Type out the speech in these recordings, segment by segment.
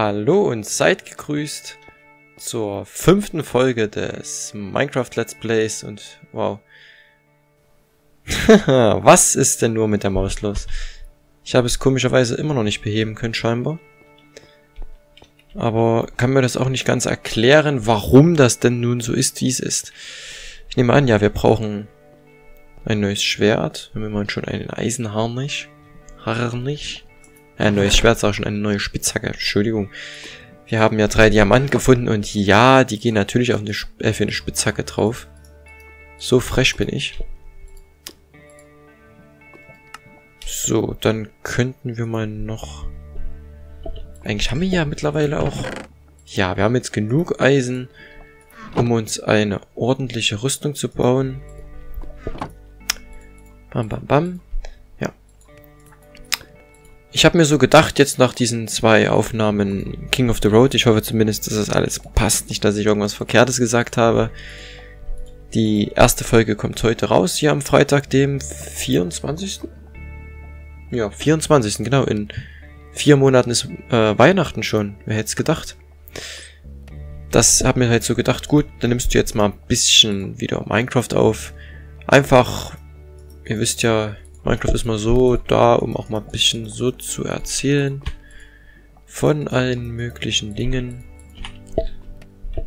Hallo und seid gegrüßt zur fünften Folge des Minecraft Let's Plays und wow. Was ist denn nur mit der Maus los? Ich habe es komischerweise immer noch nicht beheben können scheinbar. Aber kann mir das auch nicht ganz erklären, warum das denn nun so ist, wie es ist. Ich nehme an, ja, wir brauchen ein neues Schwert. Wir haben immerhin schon einen Eisenharnisch. Harnisch. Ein neues Schwert, auch schon eine neue Spitzhacke. Entschuldigung. Wir haben ja drei Diamanten gefunden und ja, die gehen natürlich auf eine, äh, für eine Spitzhacke drauf. So frech bin ich. So, dann könnten wir mal noch... Eigentlich haben wir ja mittlerweile auch... Ja, wir haben jetzt genug Eisen, um uns eine ordentliche Rüstung zu bauen. Bam, bam, bam. Ich habe mir so gedacht, jetzt nach diesen zwei Aufnahmen King of the Road, ich hoffe zumindest, dass das alles passt, nicht, dass ich irgendwas Verkehrtes gesagt habe. Die erste Folge kommt heute raus, hier am Freitag, dem 24. Ja, 24. genau, in vier Monaten ist äh, Weihnachten schon, wer hätte es gedacht. Das hat mir halt so gedacht, gut, dann nimmst du jetzt mal ein bisschen wieder Minecraft auf. Einfach, ihr wisst ja, Minecraft ist mal so da, um auch mal ein bisschen so zu erzählen von allen möglichen Dingen.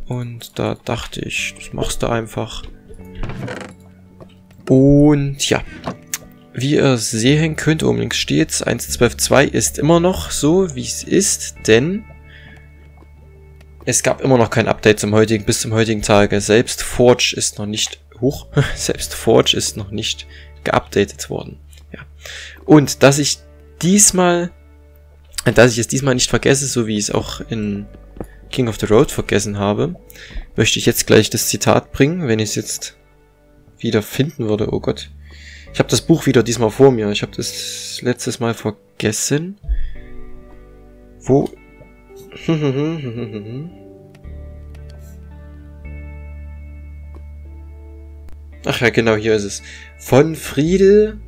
Und da dachte ich, das machst du einfach. Und ja, wie ihr sehen könnt, oben links steht 1.12.2 ist immer noch so, wie es ist, denn es gab immer noch kein Update zum heutigen, bis zum heutigen Tage. Selbst Forge ist noch nicht, hoch, selbst Forge ist noch nicht geupdatet worden. Ja. Und dass ich diesmal, dass ich es diesmal nicht vergesse, so wie ich es auch in King of the Road vergessen habe, möchte ich jetzt gleich das Zitat bringen, wenn ich es jetzt wieder finden würde. Oh Gott. Ich habe das Buch wieder diesmal vor mir. Ich habe das letztes Mal vergessen. Wo... Ach ja, genau, hier ist es. Von Friedel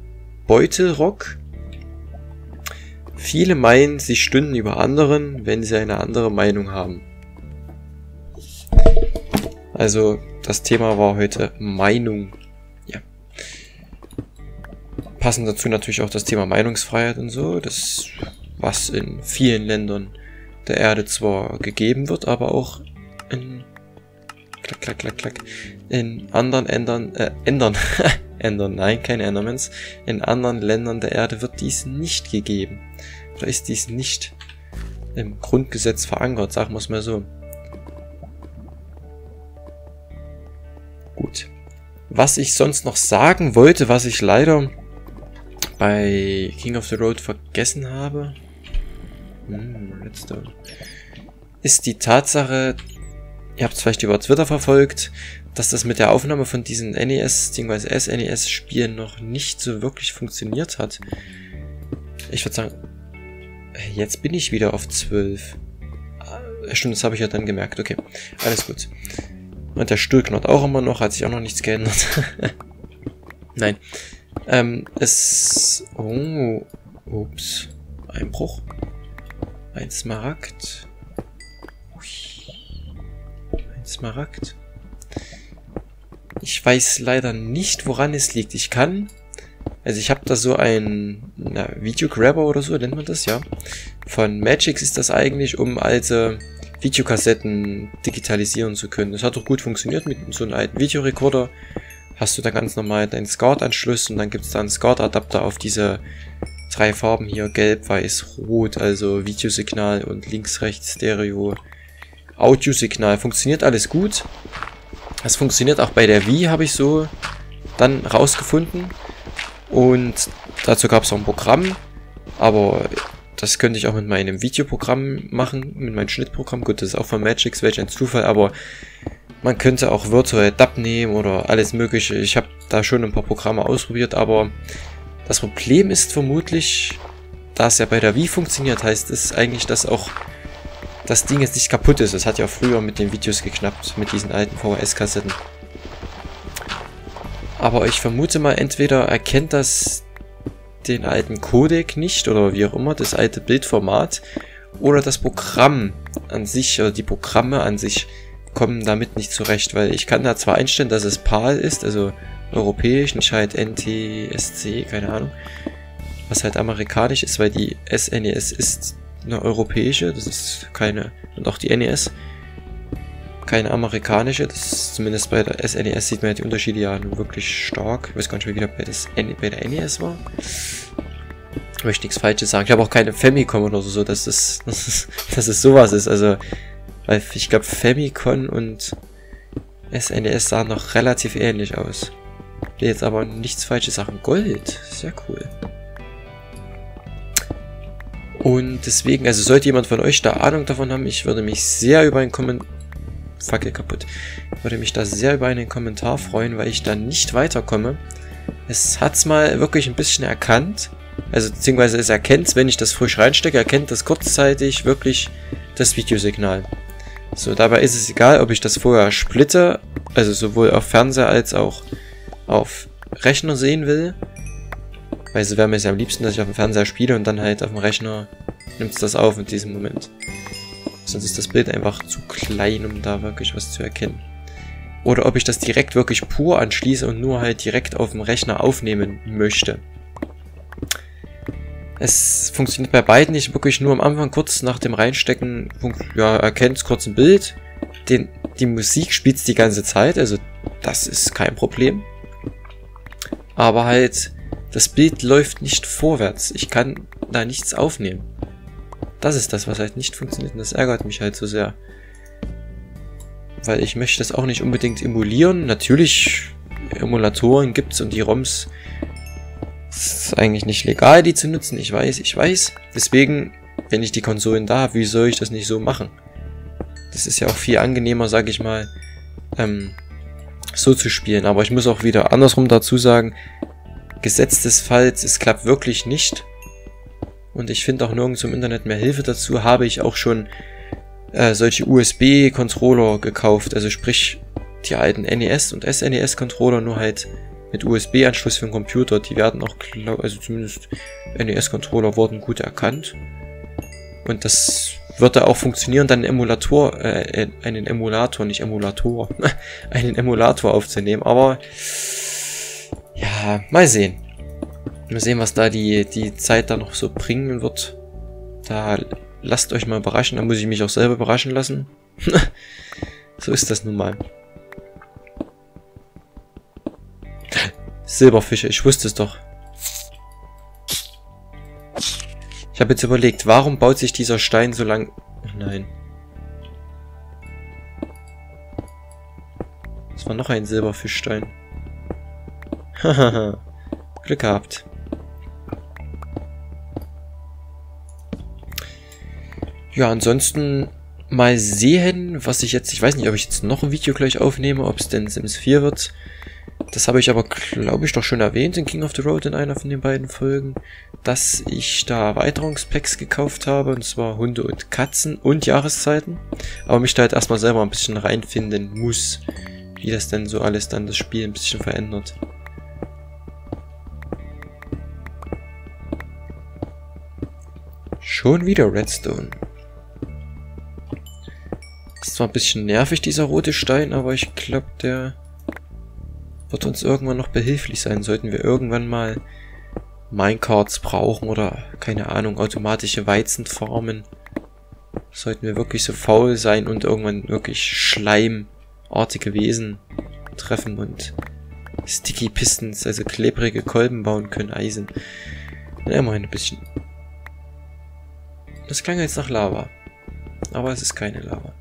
Beutelrock. Viele meinen, sie stünden über anderen, wenn sie eine andere Meinung haben. Also, das Thema war heute Meinung. Ja. Passend dazu natürlich auch das Thema Meinungsfreiheit und so. Das, was in vielen Ländern der Erde zwar gegeben wird, aber auch in klack, klack, klack, klack, in anderen Ändern, äh, Ändern, Ändern, nein, keine Endermans, in anderen Ländern der Erde wird dies nicht gegeben. Oder ist dies nicht im Grundgesetz verankert, sagen wir es mal so. Gut. Was ich sonst noch sagen wollte, was ich leider bei King of the Road vergessen habe, hm, Redstone, ist die Tatsache, ihr habt es vielleicht über Twitter verfolgt, dass das mit der Aufnahme von diesen NES bzw. SNES-Spielen noch nicht so wirklich funktioniert hat. Ich würde sagen, jetzt bin ich wieder auf 12. Ah, stimmt, das habe ich ja dann gemerkt. Okay, alles gut. Und der Stuhl knurrt auch immer noch, hat sich auch noch nichts geändert. Nein. Ähm, es... Oh, ups. Einbruch. Ein Smaragd. Smaragd. Ich weiß leider nicht, woran es liegt. Ich kann, also ich habe da so ein na, Videograbber oder so, nennt man das, ja. Von Magix ist das eigentlich, um alte Videokassetten digitalisieren zu können. Das hat doch gut funktioniert mit so einem alten Videorekorder. Hast du da ganz normal deinen SCART-Anschluss und dann gibt es da einen SCART-Adapter auf diese drei Farben hier, gelb, weiß, rot, also Videosignal und links, rechts, Stereo, Audiosignal. Funktioniert alles gut. Das funktioniert auch bei der Wii, habe ich so dann rausgefunden. Und dazu gab es auch ein Programm. Aber das könnte ich auch mit meinem Videoprogramm machen, mit meinem Schnittprogramm. Gut, das ist auch von Magix, welch ein Zufall, aber man könnte auch virtuell DAP nehmen oder alles mögliche. Ich habe da schon ein paar Programme ausprobiert, aber das Problem ist vermutlich, da es ja bei der Wii funktioniert, heißt es eigentlich, dass auch das Ding jetzt nicht kaputt ist. Es hat ja früher mit den Videos geknappt, mit diesen alten VHS-Kassetten. Aber ich vermute mal, entweder erkennt das den alten Codec nicht oder wie auch immer, das alte Bildformat. oder das Programm an sich oder die Programme an sich kommen damit nicht zurecht, weil ich kann da zwar einstellen, dass es PAL ist, also europäisch, nicht halt NTSC, keine Ahnung, was halt amerikanisch ist, weil die SNES e ist eine europäische, das ist keine, und auch die NES, keine amerikanische, das ist zumindest bei der SNES e sieht man ja die Unterschiede ja wirklich stark. Ich weiß gar nicht, wie wieder bei, das, bei der NES war. Ich möchte nichts Falsches sagen. Ich habe auch keine Famicom oder so, dass das, dass es, dass es sowas ist. Also, weil ich glaube, Famicom und SNES e sahen noch relativ ähnlich aus. Jetzt aber nichts Falsches sagen. Gold, sehr cool. Und deswegen, also sollte jemand von euch da Ahnung davon haben, ich würde mich sehr über einen Kommentar... Fackel kaputt. Ich würde mich da sehr über einen Kommentar freuen, weil ich da nicht weiterkomme. Es hat's mal wirklich ein bisschen erkannt. Also beziehungsweise es erkennt, wenn ich das frisch reinstecke, erkennt das kurzzeitig wirklich das Videosignal. So, dabei ist es egal, ob ich das vorher splitte, also sowohl auf Fernseher als auch auf Rechner sehen will. Weil so wäre mir es ja am liebsten, dass ich auf dem Fernseher spiele und dann halt auf dem Rechner nimmt es das auf in diesem Moment. Sonst ist das Bild einfach zu klein, um da wirklich was zu erkennen. Oder ob ich das direkt wirklich pur anschließe und nur halt direkt auf dem Rechner aufnehmen möchte. Es funktioniert bei beiden nicht wirklich nur am Anfang kurz nach dem Reinstecken, ja, erkennt kurz ein Bild. Den, die Musik spielt die ganze Zeit, also das ist kein Problem. Aber halt, das Bild läuft nicht vorwärts. Ich kann da nichts aufnehmen. Das ist das, was halt nicht funktioniert und das ärgert mich halt so sehr. Weil ich möchte das auch nicht unbedingt emulieren. Natürlich, Emulatoren gibt's und die ROMs ist eigentlich nicht legal, die zu nutzen. Ich weiß, ich weiß. Deswegen, wenn ich die Konsolen da habe, wie soll ich das nicht so machen? Das ist ja auch viel angenehmer, sag ich mal, ähm, so zu spielen. Aber ich muss auch wieder andersrum dazu sagen, gesetztesfalls, es klappt wirklich nicht. Und ich finde auch nirgends im Internet mehr Hilfe dazu. Habe ich auch schon äh, solche USB-Controller gekauft. Also sprich die alten NES und SNES-Controller nur halt mit USB-Anschluss für den Computer. Die werden auch, also zumindest NES-Controller wurden gut erkannt. Und das wird da auch funktionieren, dann einen Emulator, äh, einen Emulator, nicht Emulator, einen Emulator aufzunehmen. Aber ja, mal sehen. Mal sehen, was da die, die Zeit da noch so bringen wird. Da lasst euch mal überraschen. Da muss ich mich auch selber überraschen lassen. so ist das nun mal. Silberfische, ich wusste es doch. Ich habe jetzt überlegt, warum baut sich dieser Stein so lang... Oh nein. Das war noch ein Silberfischstein. Hahaha. Glück gehabt. Ja, ansonsten mal sehen, was ich jetzt... Ich weiß nicht, ob ich jetzt noch ein Video gleich aufnehme, ob es denn Sims 4 wird. Das habe ich aber, glaube ich, doch schon erwähnt in King of the Road in einer von den beiden Folgen, dass ich da Erweiterungspacks gekauft habe, und zwar Hunde und Katzen und Jahreszeiten. Aber mich da halt erstmal selber ein bisschen reinfinden muss, wie das denn so alles dann das Spiel ein bisschen verändert. Schon wieder Redstone. Ist zwar ein bisschen nervig, dieser rote Stein, aber ich glaube, der wird uns irgendwann noch behilflich sein. Sollten wir irgendwann mal Minecarts brauchen oder, keine Ahnung, automatische Weizenfarmen. Sollten wir wirklich so faul sein und irgendwann wirklich schleimartige Wesen treffen und Sticky Pistons, also klebrige Kolben bauen können, Eisen. Na, immerhin ein bisschen das klang jetzt nach Lava. Aber es ist keine Lava.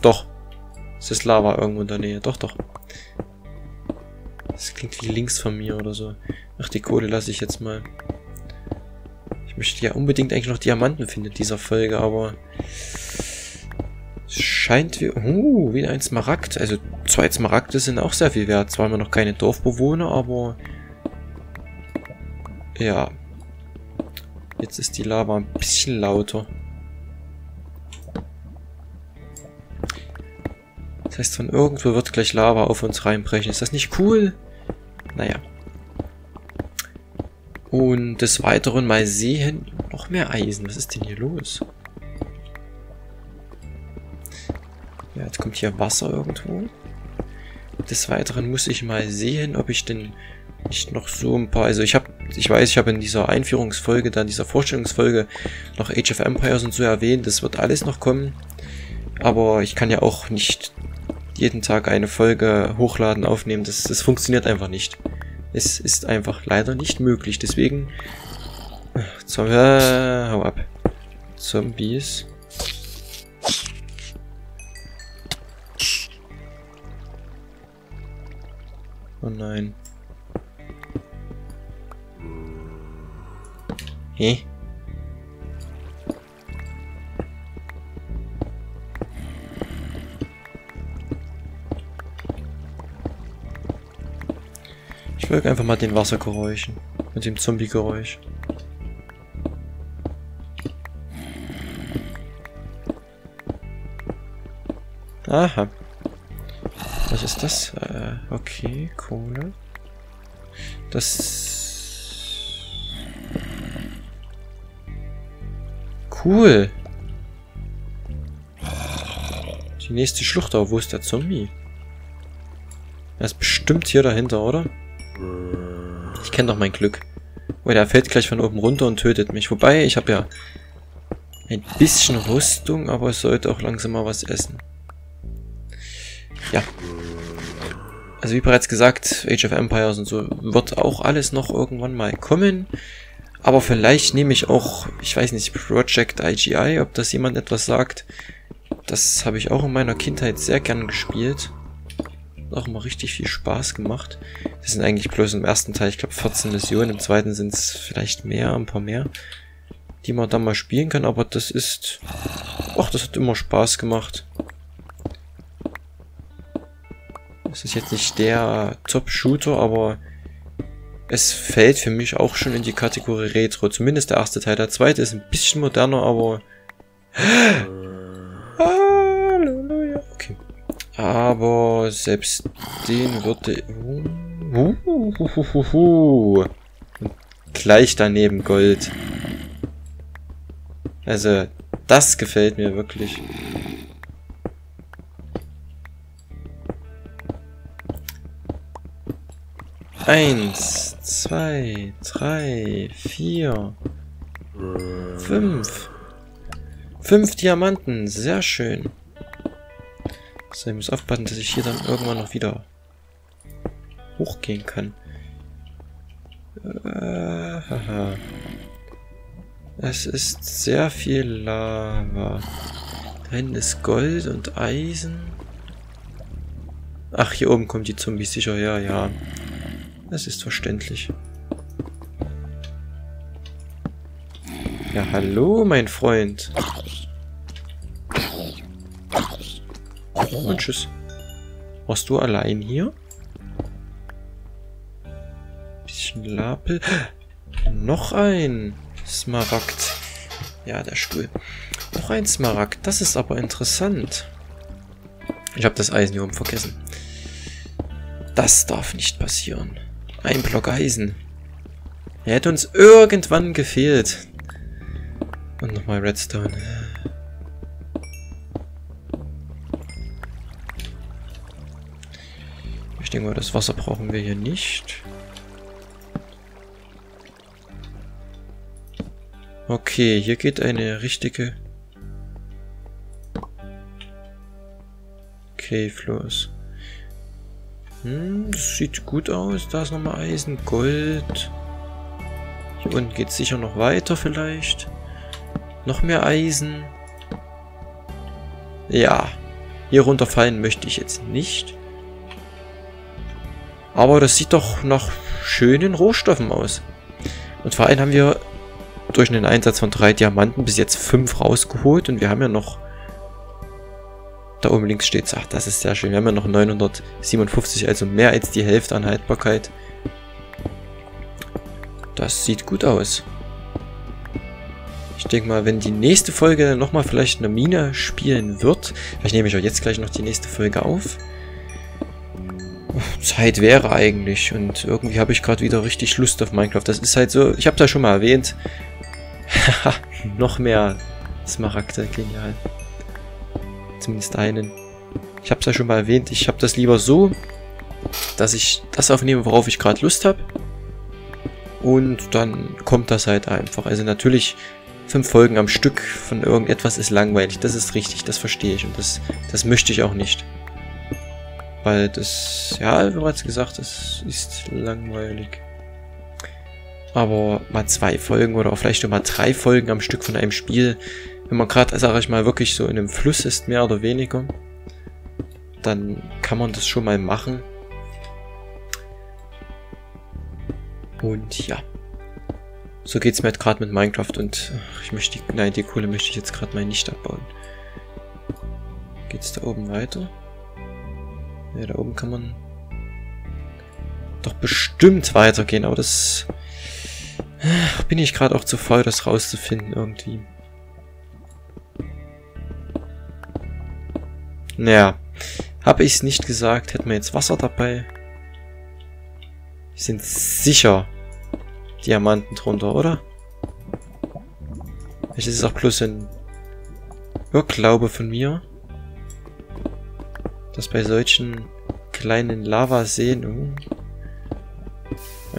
Doch. Es ist Lava irgendwo in der Nähe. Doch, doch. Das klingt wie links von mir oder so. Ach, die Kohle lasse ich jetzt mal. Ich möchte ja unbedingt eigentlich noch Diamanten finden in dieser Folge, aber scheint wie... Uh, wieder ein Smaragd. Also zwei Smaragde sind auch sehr viel wert. Zwar immer noch keine Dorfbewohner, aber... Ja. Jetzt ist die Lava ein bisschen lauter. Das heißt, von irgendwo wird gleich Lava auf uns reinbrechen. Ist das nicht cool? Naja. Und des Weiteren mal sehen, noch mehr Eisen. Was ist denn hier los? Ja, jetzt kommt hier Wasser irgendwo. Des Weiteren muss ich mal sehen, ob ich denn nicht noch so ein paar... Also ich habe, ich weiß, ich habe in dieser Einführungsfolge, dann dieser Vorstellungsfolge noch Age of Empires und so erwähnt. Das wird alles noch kommen. Aber ich kann ja auch nicht jeden Tag eine Folge hochladen, aufnehmen. Das, das funktioniert einfach nicht. Es ist einfach leider nicht möglich. Deswegen... Zombie, äh, hau ab. Zombies. Oh nein. Hä? Ich folge einfach mal den Wassergeräuschen. Mit dem Zombie-Geräusch. Aha. Ist das? Äh, okay, Kohle. Das... Cool. Die nächste Schlucht, aber wo ist der Zombie? Er ist bestimmt hier dahinter, oder? Ich kenne doch mein Glück. Oh, der fällt gleich von oben runter und tötet mich. Wobei, ich habe ja ein bisschen Rüstung, aber es sollte auch langsam mal was essen. Ja. Also wie bereits gesagt, Age of Empires und so wird auch alles noch irgendwann mal kommen. Aber vielleicht nehme ich auch, ich weiß nicht, Project IGI, ob das jemand etwas sagt. Das habe ich auch in meiner Kindheit sehr gern gespielt auch immer richtig viel Spaß gemacht. Das sind eigentlich bloß im ersten Teil, ich glaube 14 Missionen, im zweiten sind es vielleicht mehr, ein paar mehr, die man dann mal spielen kann, aber das ist, ach, das hat immer Spaß gemacht. Das ist jetzt nicht der Top-Shooter, aber es fällt für mich auch schon in die Kategorie Retro. Zumindest der erste Teil. Der zweite ist ein bisschen moderner, aber... Aber selbst den würde... Uh, Gleich daneben Gold. Also, das gefällt mir wirklich. Eins, zwei, drei, vier, fünf. Fünf Diamanten, sehr schön. So, ich muss aufpassen, dass ich hier dann irgendwann noch wieder hochgehen kann. Äh, haha. Es ist sehr viel Lava. Da hinten ist Gold und Eisen. Ach, hier oben kommen die Zombies sicher. Ja, ja. Das ist verständlich. Ja, hallo, mein Freund. Und tschüss. Warst du allein hier? Bisschen Lapel. Noch ein Smaragd. Ja, der Stuhl. Noch ein Smaragd. Das ist aber interessant. Ich habe das Eisen hier oben vergessen. Das darf nicht passieren. Ein Block Eisen. Er hätte uns irgendwann gefehlt. Und nochmal Redstone. Ich denke mal, das Wasser brauchen wir hier nicht. Okay, hier geht eine richtige Cave los. Hm, das sieht gut aus. Da ist nochmal Eisen, Gold. Hier unten geht es sicher noch weiter vielleicht. Noch mehr Eisen. Ja, hier runterfallen möchte ich jetzt nicht. Aber das sieht doch nach schönen Rohstoffen aus. Und vor allem haben wir durch einen Einsatz von drei Diamanten bis jetzt fünf rausgeholt. Und wir haben ja noch... Da oben links steht ach, das ist sehr schön. Wir haben ja noch 957, also mehr als die Hälfte an Haltbarkeit. Das sieht gut aus. Ich denke mal, wenn die nächste Folge nochmal vielleicht eine Mine spielen wird, vielleicht nehme ich auch jetzt gleich noch die nächste Folge auf. Zeit wäre eigentlich und irgendwie habe ich gerade wieder richtig Lust auf Minecraft. Das ist halt so, ich habe da schon mal erwähnt. noch mehr Smaragde, genial. Zumindest einen. Ich habe es ja schon mal erwähnt, ich habe das lieber so, dass ich das aufnehme, worauf ich gerade Lust habe. Und dann kommt das halt einfach. Also natürlich, fünf Folgen am Stück von irgendetwas ist langweilig. Das ist richtig, das verstehe ich. Und das, das möchte ich auch nicht. Weil das, ja, wie bereits gesagt, das ist langweilig. Aber mal zwei Folgen oder vielleicht nur mal drei Folgen am Stück von einem Spiel, wenn man gerade, sage ich mal, wirklich so in einem Fluss ist, mehr oder weniger, dann kann man das schon mal machen. Und ja. So geht's mir gerade mit Minecraft und ich möchte die, nein, die Kohle möchte ich jetzt gerade mal nicht abbauen. Geht's da oben weiter? Ja, da oben kann man doch bestimmt weitergehen, aber das bin ich gerade auch zu faul, das rauszufinden irgendwie. Naja, habe ich es nicht gesagt, hätten wir jetzt Wasser dabei. Sind sicher Diamanten drunter, oder? Vielleicht ist es auch bloß ein Irrglaube von mir, dass bei solchen kleinen Lavaseen oh,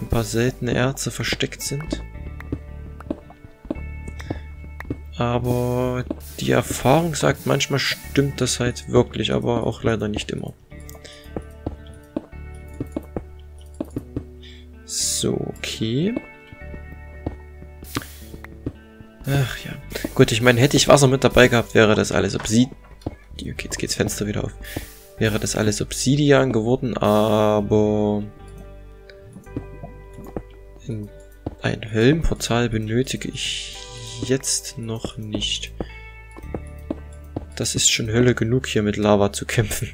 ein paar seltene Erze versteckt sind. Aber die Erfahrung sagt, manchmal stimmt das halt wirklich, aber auch leider nicht immer. So, okay. Ach ja. Gut, ich meine, hätte ich Wasser mit dabei gehabt, wäre das alles Obsidian. Okay, jetzt geht's Fenster wieder auf. Wäre das alles Obsidian geworden, aber... ein Höllenportal benötige ich jetzt noch nicht. Das ist schon Hölle genug, hier mit Lava zu kämpfen.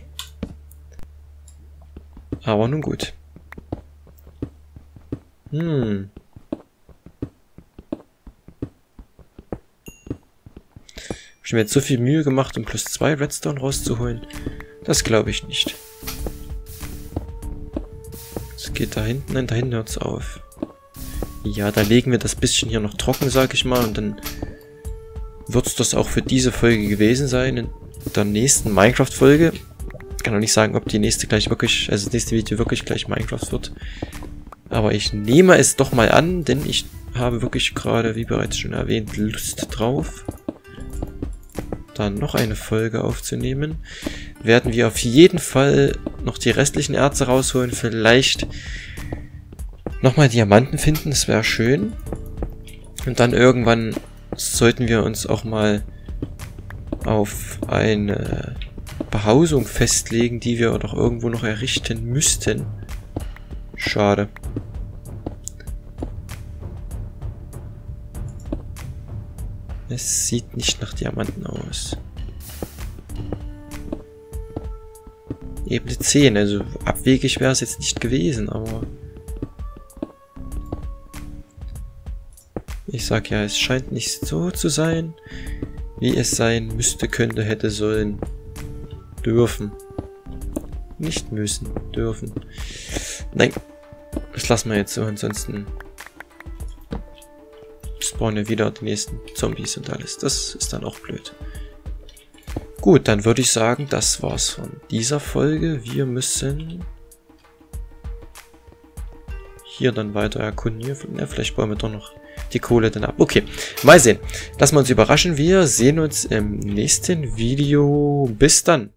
Aber nun gut. Hm. Ich mir jetzt so viel Mühe gemacht, um plus zwei Redstone rauszuholen? Das glaube ich nicht. Es geht da hinten, nein, da hinten hört es auf. Ja, da legen wir das bisschen hier noch trocken, sag ich mal, und dann wird es das auch für diese Folge gewesen sein. In der nächsten Minecraft-Folge. Kann auch nicht sagen, ob die nächste gleich wirklich, also das nächste Video wirklich gleich Minecraft wird. Aber ich nehme es doch mal an, denn ich habe wirklich gerade, wie bereits schon erwähnt, Lust drauf. Dann noch eine Folge aufzunehmen. Werden wir auf jeden Fall noch die restlichen Erze rausholen. Vielleicht nochmal Diamanten finden, das wäre schön. Und dann irgendwann sollten wir uns auch mal auf eine Behausung festlegen, die wir doch irgendwo noch errichten müssten. Schade. Es sieht nicht nach Diamanten aus. Ebene 10, also abwegig wäre es jetzt nicht gewesen, aber... Ich sag ja, es scheint nicht so zu sein, wie es sein müsste, könnte, hätte, sollen, dürfen. Nicht müssen, dürfen. Nein, das lassen wir jetzt so, ansonsten spawnen wieder die nächsten Zombies und alles. Das ist dann auch blöd. Gut, dann würde ich sagen, das war's von dieser Folge. Wir müssen hier dann weiter erkunden. Ja, vielleicht bauen wir doch noch die Kohle dann ab. Okay, mal sehen. Lassen wir uns überraschen. Wir sehen uns im nächsten Video. Bis dann.